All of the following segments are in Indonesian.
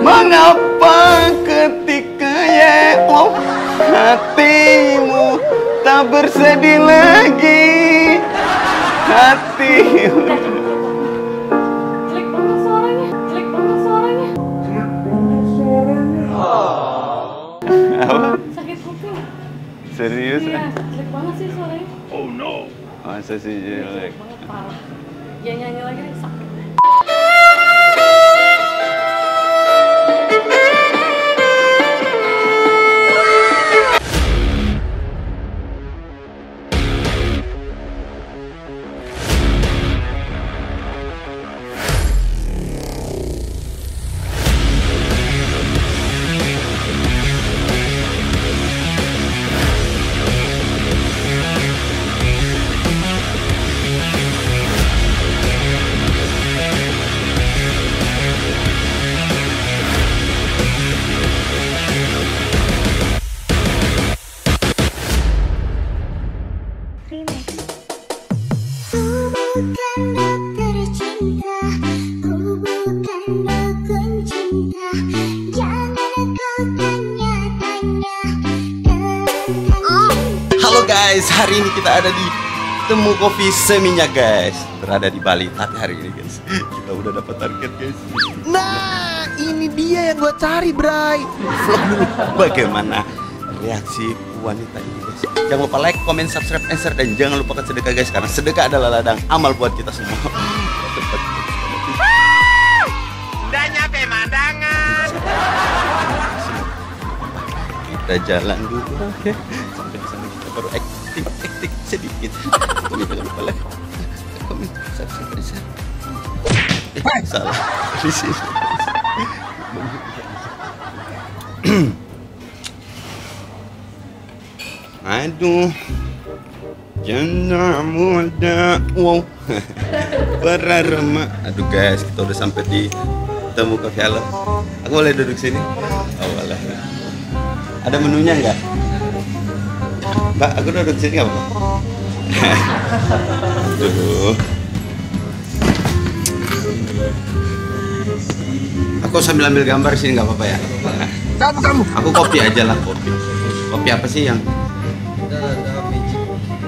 Mengapa ketika ya oh, hatimu tak bersedih lagi Jelek. Jelek suaranya. apa Sakit kuping. serius Iya, jelek banget sih suaranya. masa sih jelek Banget parah. Ya nyanyi lagi deh, guys, hari ini kita ada di Temu Kopi Seminya guys. Berada di Bali, tapi hari ini guys. Kita udah dapat target guys. Nah, ini dia yang gua cari Bray. Vlog dulu. Bagaimana reaksi wanita ini guys? Jangan lupa like, comment, subscribe, and share. Dan jangan lupakan sedekah guys Karena sedekah adalah ladang amal buat kita semua. Udah nyampe mandangan. kita jalan dulu oke? sampai sedikit. Jangan lupa like komen subscribe share eh, salah. Di sini. Aduh. Janda muda. Wow. Para remah aduh guys kita udah sampai di temu kafe halo aku boleh duduk sini? Oh boleh. Ada menunya nggak mbak aku duduk sini nggak apa Aduh. aku sambil ambil gambar sini nggak apa-apa ya kamu kamu aku kopi aja lah kopi kopi apa sih yang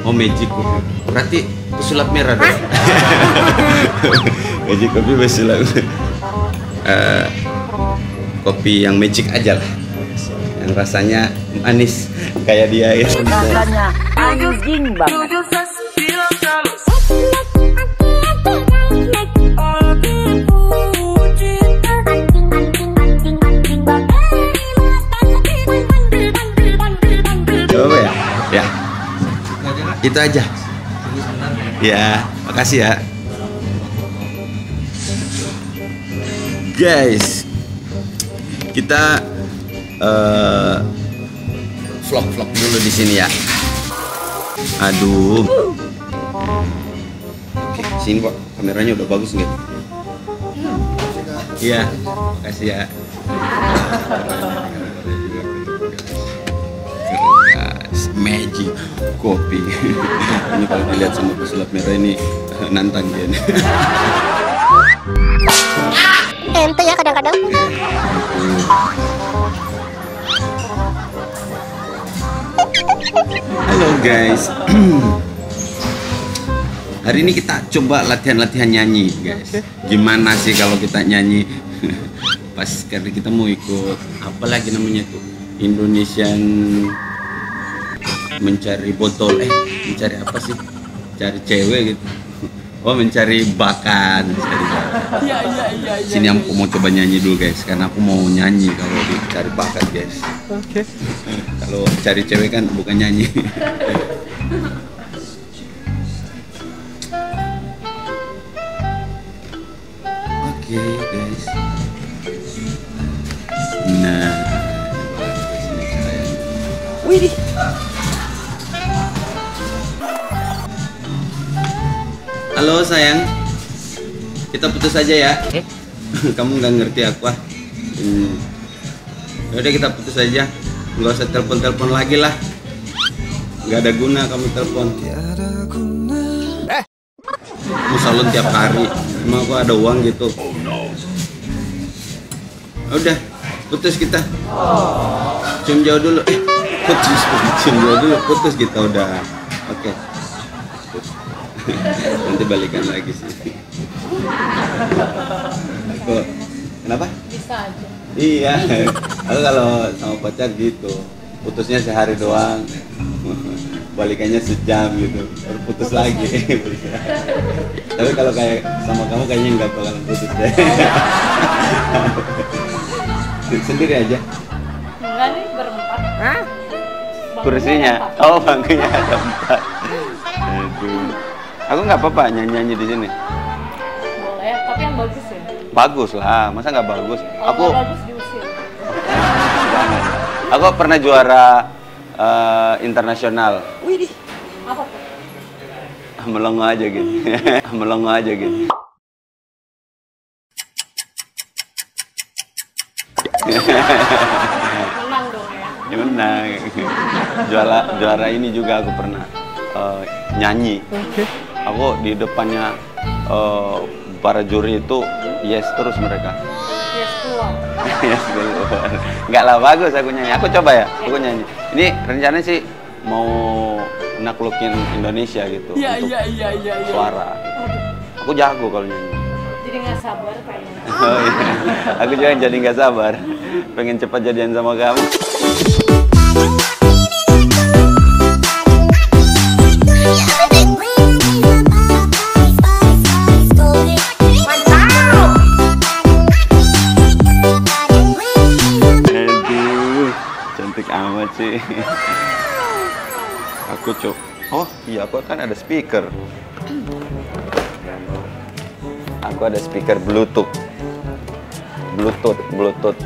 Oh magic kopi. Berarti pesulap merah dong. magic kopi pesulap. Eh, kopi yang magic aja lah. Yang rasanya manis kayak dia ya. Coba ya. Ya. Itu aja. Ya, makasih ya. Guys, kita eh, vlog-vlog dulu di sini ya. Aduh. Oke, sini Pak. Kameranya udah bagus nggak? Iya, makasih ya. Magic kopi. ini kalau dilihat sama pesulap merah ini eh, nantang dia. nih. Ente ya kadang-kadang Halo guys. Hari ini kita coba latihan-latihan nyanyi, guys. Gimana sih kalau kita nyanyi? Pas karena kita mau ikut apa lagi namanya tuh? Indonesian mencari botol eh mencari apa sih? Cari cewek gitu. Oh mencari bakan. Iya, iya, iya, iya. Sini aku mau coba nyanyi dulu guys, karena aku mau nyanyi kalau dicari bakat guys. Oke. Kalau cari cewek kan bukan nyanyi. Oke guys. Nah. Wih, Halo sayang. Kita putus aja ya. Kamu nggak ngerti aku ah. Hmm. Udah kita putus aja. Nggak usah telepon-telepon lagi lah. Nggak ada guna kamu telepon. Mau salon tiap hari. Emang aku ada uang gitu. Udah, putus kita. Cium jauh dulu. Eh, putus, cium jauh dulu. Putus kita udah. Oke. Putus. Nanti balikan lagi sih. Aku, kenapa? Bisa aja. Iya. Aku kalau sama pacar gitu, putusnya sehari doang. Balikannya sejam gitu, baru putus lagi. Tapi kalau kayak sama kamu kayaknya nggak bakalan putus deh. Sendiri aja. Enggak nih berempat. Hah? Kursinya, oh bangkunya ada empat. Aku nggak apa-apa nyanyi-nyanyi di sini. Boleh, tapi yang bagus ya. Bagus lah, masa nggak bagus? Kalau Aku bagus diusir. Aku pernah juara eh, internasional. Apa tuh? Melongo aja gitu. Melongo aja gitu. Menang dong ya. Ya menang. Juara juara ini juga aku pernah eh, nyanyi. Aku di depannya eh, para juri itu yes terus mereka. Yes keluar. yes keluar. Enggak lah bagus aku nyanyi. Aku coba ya, aku nyanyi. Ini rencananya sih mau naklukin Indonesia gitu untuk iya iya iya. suara. Aku jago kalau nyanyi. Jadi nggak sabar kayaknya. Oh, iya. Aku juga jadi nggak sabar, pengen cepat jadian sama kamu. Sih. Aku cok. Oh iya, aku kan ada speaker. Aku ada speaker Bluetooth. Bluetooth, Bluetooth.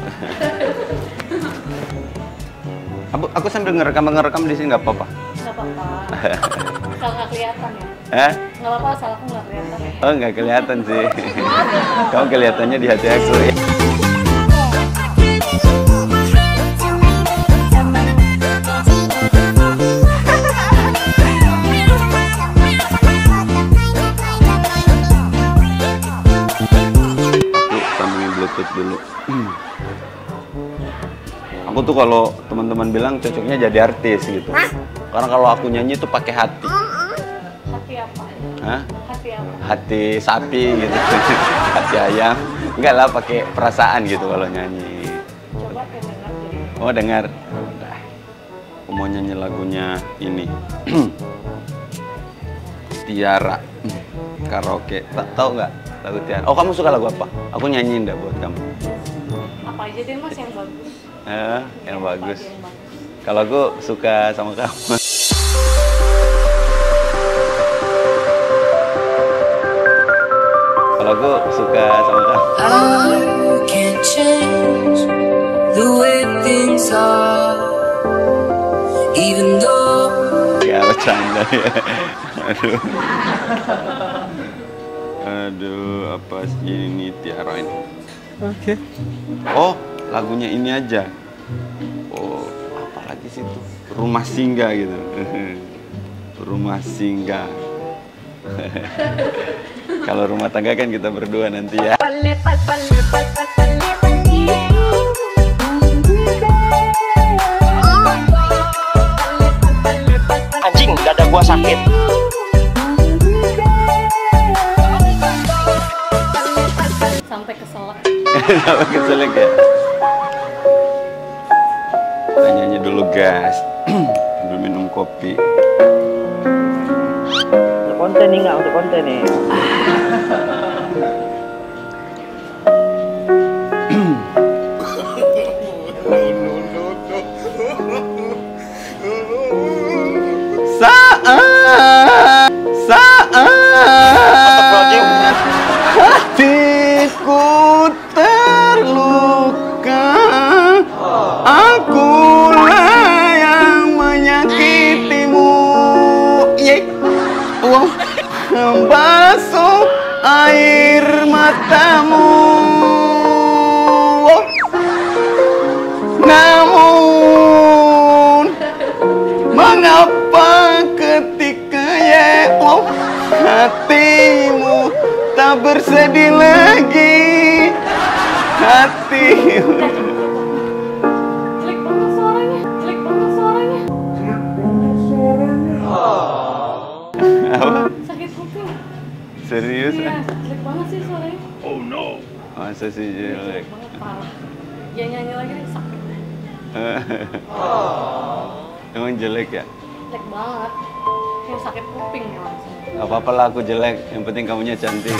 aku, aku sambil ngerekam ngerekam di sini nggak apa-apa. Nggak apa-apa. Asal nggak kelihatan ya. Eh? Nggak apa-apa asal aku nggak kelihatan ya. Oh nggak kelihatan sih. Kamu kelihatannya di hati aku. Aku Aku tuh kalau teman-teman bilang cocoknya jadi artis gitu. Karena kalau aku nyanyi tuh pakai hati. Hati apa? Hah? Hati apa? hati sapi gitu hati ayam enggak lah pakai perasaan gitu kalau nyanyi Coba dengar jadi. oh dengar Udah. aku mau nyanyi lagunya ini Tiara karaoke tak tahu nggak lagu Tiara oh kamu suka lagu apa aku nyanyiin dah buat kamu Apa aja deh mas yang bagus. Eh, yang bagus kalau aku suka sama kamu kalau aku suka sama kamu I can't change the way things are, even though Ya bercanda ya. Aduh. Aduh, apa sih ini Tiara ini? Oke. Oh, lagunya ini aja. Oh, apa lagi sih itu? Rumah Singgah gitu. Rumah Singgah. Kalau rumah tangga kan kita berdua nanti ya. Anjing, dada gua sakit. Sampai keselak. Kenapa keselak ya? Dulu gas. Sambil minum kopi. Untuk konten nih nggak untuk konten nih. Saat saat hatiku terluka Akulah Wow Basuh air matamu Wow. Namun Mengapa ketika ya Allah hatimu tak bersedih lagi Hati Masa sih Jelek jelek? banget parah. Ya nyanyi lagi deh sakit. Emang jelek ya? Jelek banget. Kayak sakit kuping ya langsung. Gak apa-apa lah aku jelek, yang penting kamunya cantik.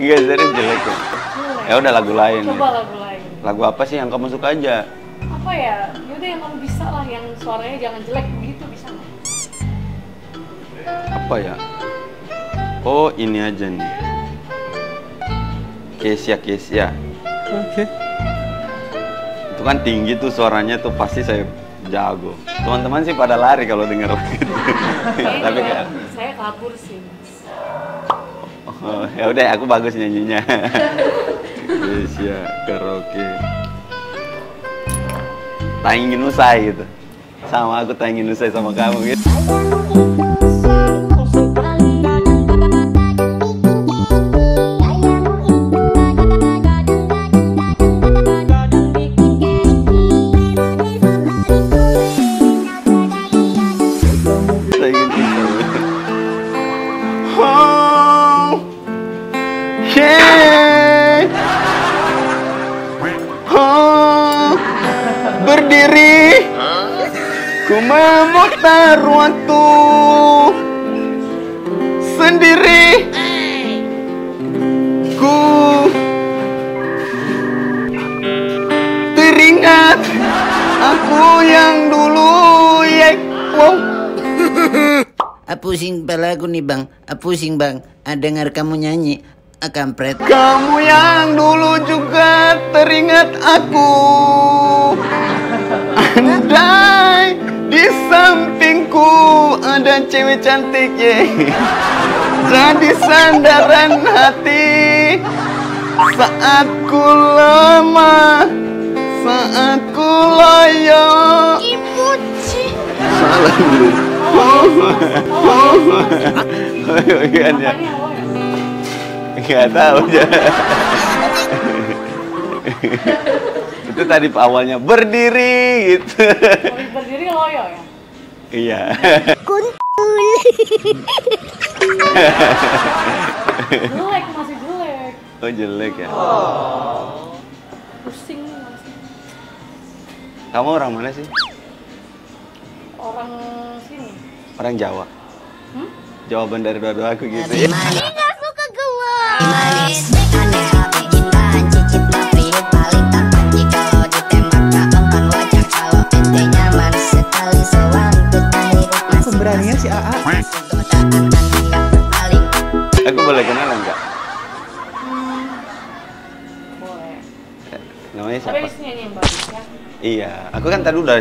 Iya, serius jelek ya. Ya udah lagu lain. Coba lagu lain. Lagu apa sih yang kamu suka aja? Apa ya? Yaudah yang kamu bisa lah yang suaranya jangan jelek begitu bisa nggak? Apa ya? Oh, ini aja nih. Kesia Kesia. Oke. Itu kan tinggi tuh suaranya tuh pasti saya jago. Teman-teman sih pada lari kalau denger gitu. Tapi kayak saya kabur sih. Mas. oh, ya udah aku bagus nyanyinya. Kesia karaoke. Tak ingin usai gitu. Sama aku tak ingin usai sama kamu gitu. Ah, pusing kepala aku nih bang, Ah, pusing bang. Ah, dengar kamu nyanyi, Ah, kampret. Kamu yang dulu juga teringat aku Andai di sampingku ada cewek cantik ye Jadi sandaran hati Saat ku lemah Saat ku loyo Ibu. Salah dulu Oh, ya? Nggak tahu aja. itu tadi awalnya berdiri gitu. Berdiri loyo ya? iya. Jelek masih jelek. Oh jelek ya. Pusing masih. Kamu orang mana sih? Orang Jawa. Hmm? Jawaban dari dua-dua aku gitu ya. Nggak suka manis, aneh kita paling kalau ditembak wajah kalau ente nyaman sekali Pemberanian si AA. Aku boleh kenalan nggak? Boleh. Namanya Tapi siapa? habis nyanyi yang bagus ya. Iya. Aku kan tadi udah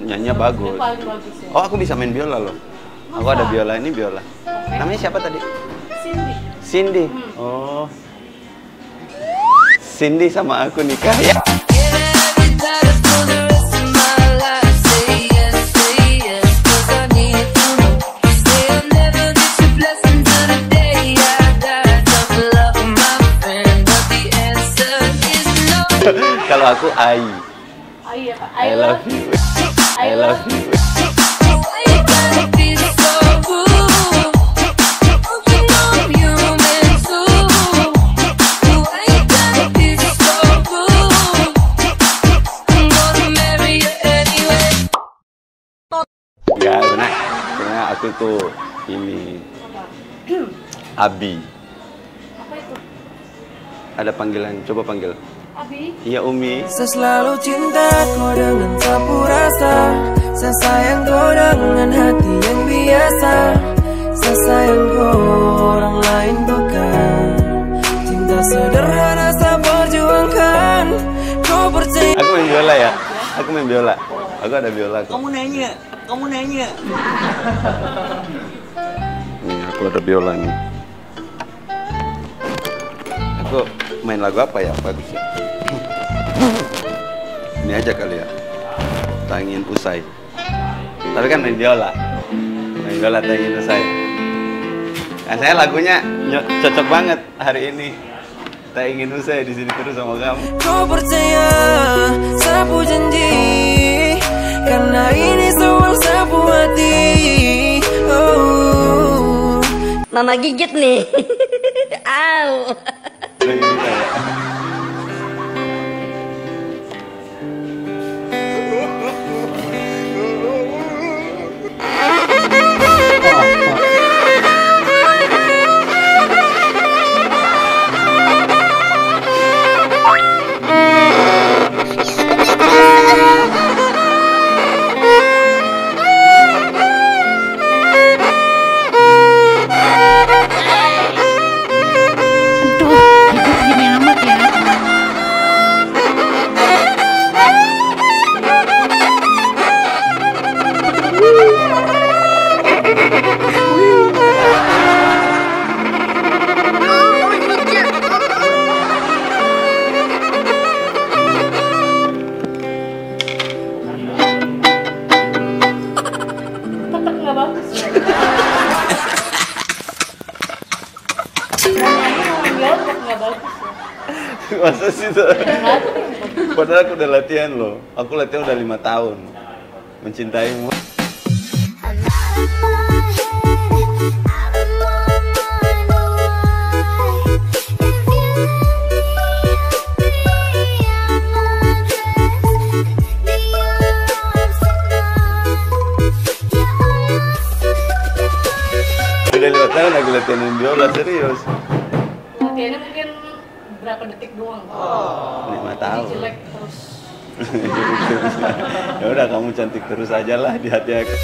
nyanyinya Itu bagus. paling bagus ya. Oh aku bisa main biola loh. Aku ada biola ini biola. Namanya siapa tadi? Cindy. Cindy. Hmm. Oh. Cindy sama aku nikah ya. Kalau aku Ai. Ah, iya, Kak. I love you. I love you. Tuh ini Abi. Apa itu? Ada panggilan. Coba panggil. Abi? Iya Umi. Saya selalu cinta kau dengan sapu rasa Saya sayang kau dengan hati yang biasa Saya sayang kau orang lain bukan Cinta sederhana saya perjuangkan Kau percaya Aku main biola ya. Aku main biola. Aku ada biola. Kamu nanya, kamu nanya Nih aku ada biola nih. Aku main lagu apa ya? Bagus ya. Ini aja kali ya. Tangin usai. Tapi kan main biola. Main biola tangin usai. Nah, saya lagunya cocok banget hari ini. Tak ingin usai di sini terus sama kamu. Kau percaya sapu janji Karena ini soal sapu hati oh. Mama gigit nih. Au. Masa sih tuh? Padahal aku udah latihan loh. Aku latihan udah lima tahun. Mencintaimu. Tahun aku latihan biola serius. Latihannya mungkin berapa detik doang. Lima Jadi tahun. jelek terus. ya udah kamu cantik terus aja lah di hati aku.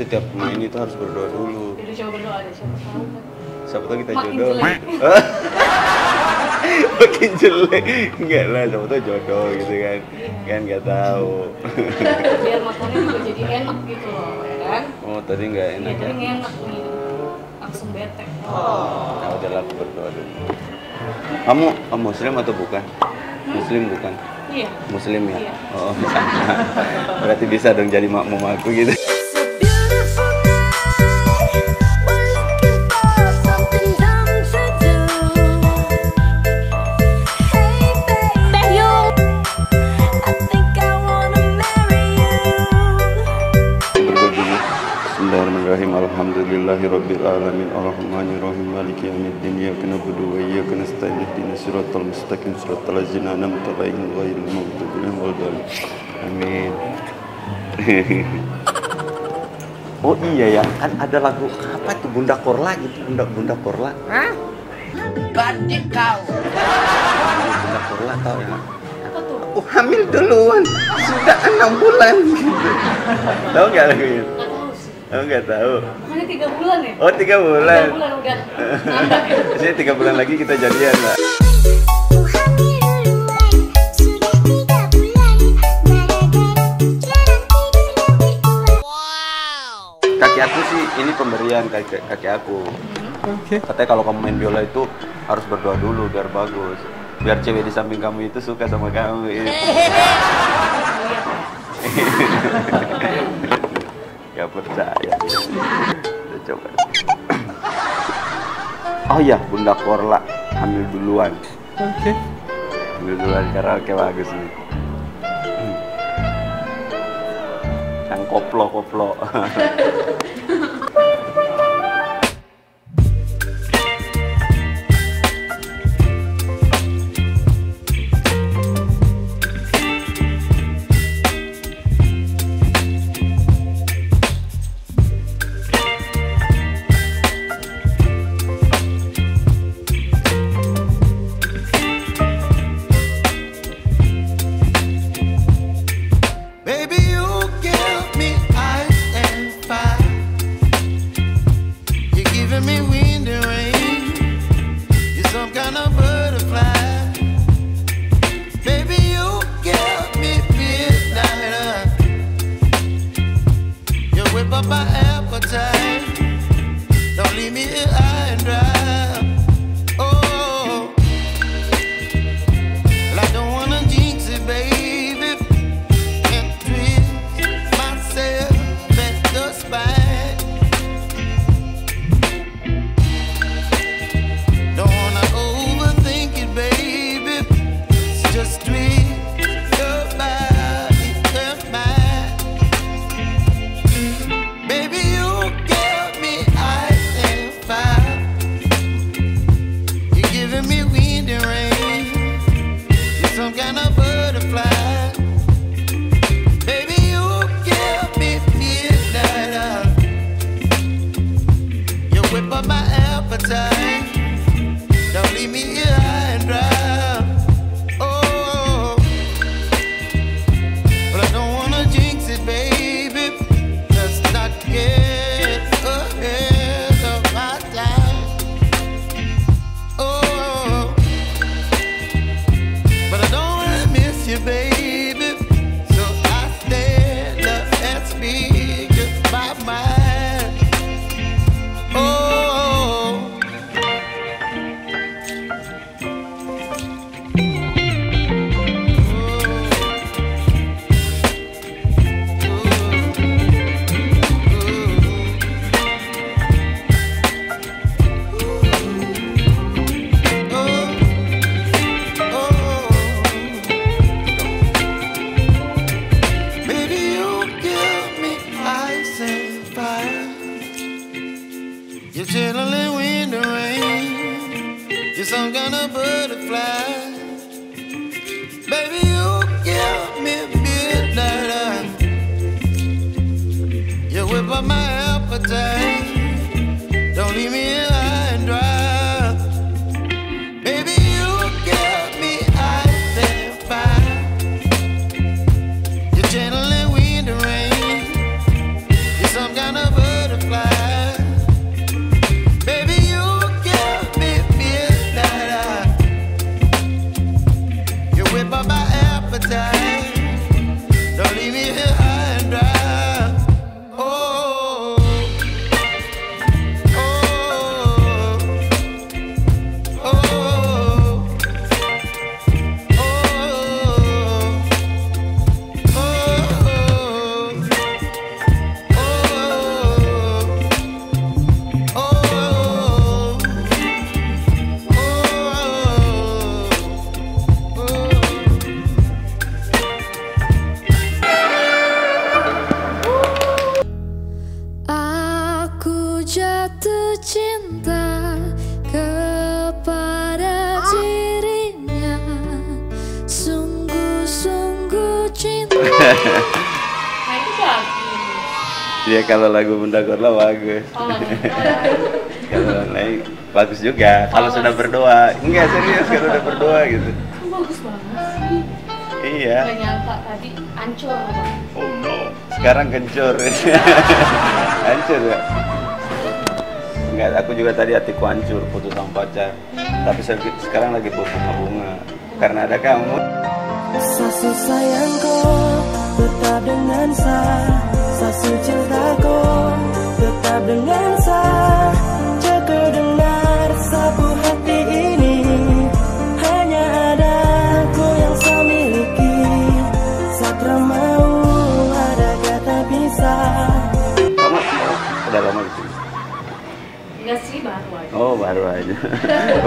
Setiap main itu harus berdoa dulu. Jadi coba berdoa deh siapa tahu kan. Siapa tahu kita Makin jodoh. jelek. Makin jelek. Enggak lah, siapa tahu jodoh gitu kan. Kan nggak tahu. Biar makannya juga jadi enak gitu loh, ya kan? oh, tadi nggak Iya, enak ya. tapi nggak enak nih. Langsung bete. Ya udahlah aku berdoa dulu. Kamu kamu muslim atau bukan? Muslim bukan? Iya. Muslim ya? Iya. Oh. Berarti bisa dong jadi makmum aku gitu. Siratal mustaqim Siratal ladzina an'amta 'alaihim ghairil maghdubi 'alaihim waladdallin Amin Oh iya ya, kan ada lagu apa itu Bunda Korla gitu, Bunda Bunda Korla. Hah? Badik kau. Bunda Korla tau ya? Apa tuh? Aku hamil duluan, sudah enam bulan. Gitu. Tahu nggak lagu itu? Tahu nggak tahu? Makanya tiga bulan ya? Oh tiga bulan. Tiga bulan udah. Jadi tiga bulan lagi kita jadian lah. Pemberian kaki, kaki aku. Katanya kalau kamu main biola itu harus berdoa dulu biar bagus. Biar cewek di samping kamu itu suka sama kamu. Gak percaya. Udah coba. Oh iya, Bunda Korla ambil duluan. Oke. Ambil duluan karaoke bagus nih. Yang koplo koplo. jatuh cinta kepada dirinya Sungguh-sungguh cinta Nah itu Ya kalau lagu Bunda Korla bagus. Oh Kalau lain bagus juga. Kalau sudah berdoa, enggak serius kalau udah berdoa gitu. Bagus banget sih Iya. Gak nyangka tadi ancur Oh no. Sekarang kencur. hancur ya. Enggak, aku juga tadi hatiku hancur putus sama pacar. Tapi se- sekarang lagi berbunga-bunga karena ada kamu. Sasu sayangku tetap dengan sa Sasu cintaku tetap dengan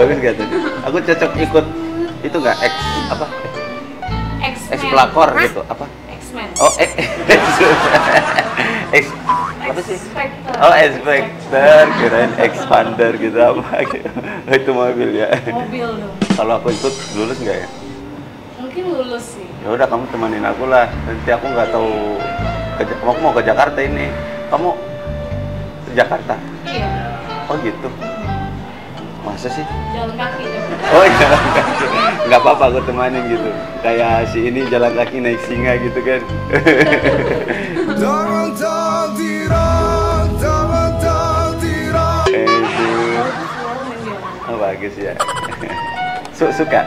Bagus gak tuh? Aku cocok ikut itu nggak ex apa ex pelakor gitu apa? X-Men Oh ex ex apa sih? Spectre. Oh inspector kirain expander gitu apa gitu. itu mobil ya. Mobil dong Kalau aku ikut lulus nggak ya? Mungkin lulus sih Ya udah kamu temanin aku lah. Nanti aku nggak tahu ke, aku mau ke Jakarta ini. Kamu ke Jakarta? Iya Oh gitu. Masa sih? Jalan kaki Oh jalan kaki. Nggak apa-apa aku temanin gitu. Kayak si ini jalan kaki naik singa gitu kan. Eh, Oh bagus ya. Su suka?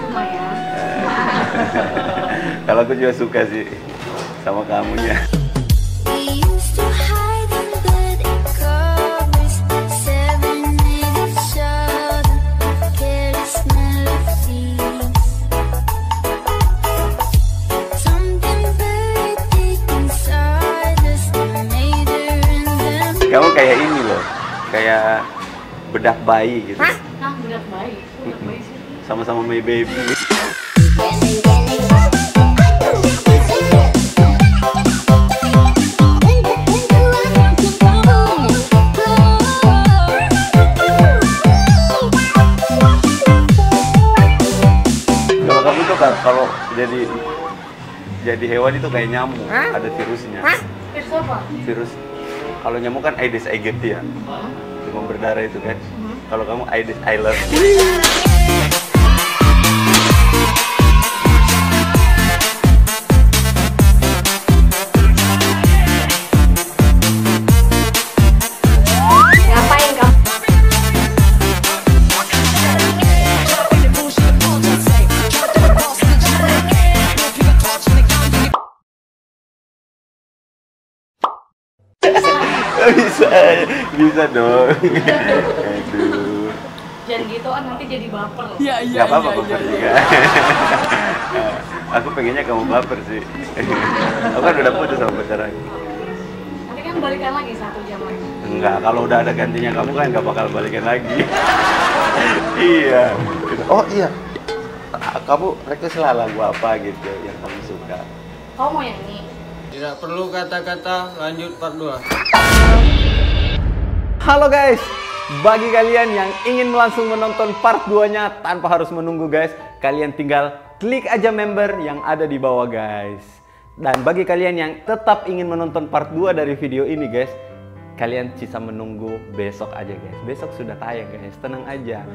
Lumayan Kalau aku juga suka sih sama kamunya. Kayak ini loh, kayak bedak bayi gitu. Nah, bedak bayi. Sama-sama my baby. Kalau kamu tuh kan kalau jadi jadi hewan itu kayak nyamuk, ada virusnya. Terus apa? Virus kalau nyamuk kan Aedes aegypti ya. Demam berdarah itu kan. Kalau kamu Aedes aegypti. Ngapain bisa dong. Aduh. Jangan gitu ah nanti jadi baper loh. Iya Gak apa-apa baper juga. Aku pengennya kamu baper sih. Aku kan udah putus sama pacar aku. Nanti kan balikan lagi satu jam lagi. Enggak, kalau udah ada gantinya kamu kan gak bakal balikan lagi. iya. Oh iya. Kamu request lah lagu apa gitu yang kamu suka. Kamu mau yang ini? Tidak perlu kata-kata, lanjut part 2 Halo guys, bagi kalian yang ingin langsung menonton part 2-nya tanpa harus menunggu guys, kalian tinggal klik aja member yang ada di bawah guys. Dan bagi kalian yang tetap ingin menonton part 2 dari video ini guys, kalian sisa menunggu besok aja guys. Besok sudah tayang guys, tenang aja.